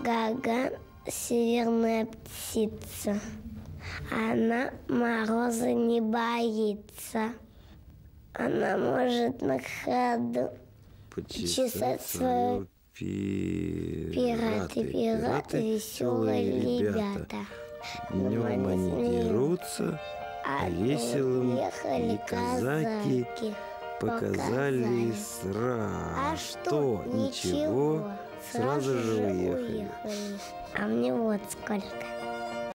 Гага – северная птица. Она мороза не боится. Она может на ходу чесать свою пираты, пираты, пираты, веселые ребята. Днем они дерутся, а веселым ехали казаки казаки. показали сразу. А что, ничего, сразу же уехали. уехали. А мне вот сколько.